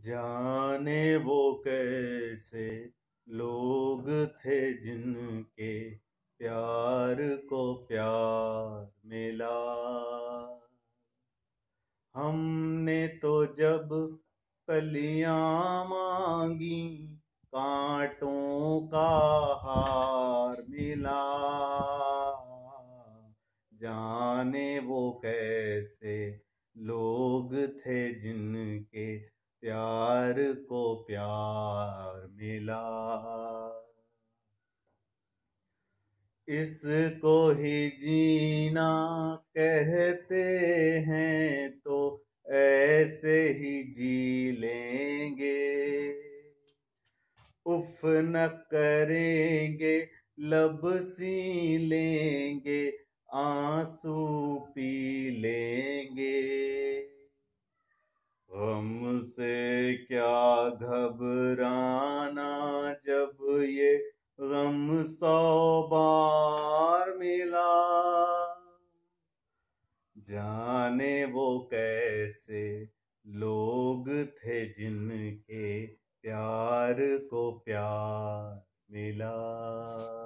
جانے وہ کیسے لوگ تھے جن کے پیار کو پیار ملا۔ ہم نے تو جب کلیاں مانگی، کانٹوں کا ہار ملا۔ جانے وہ کیسے پیار کو پیار ملا اس کو ہی جینا کہتے ہیں تو ایسے ہی جی لیں گے اف نہ کریں گے لب سی لیں گے آنسو پی لیں گے ہم سے کیا گھبرانا جب یہ غم سو بار ملا؟ جانے وہ کیسے لوگ تھے جن کے پیار کو پیار ملا؟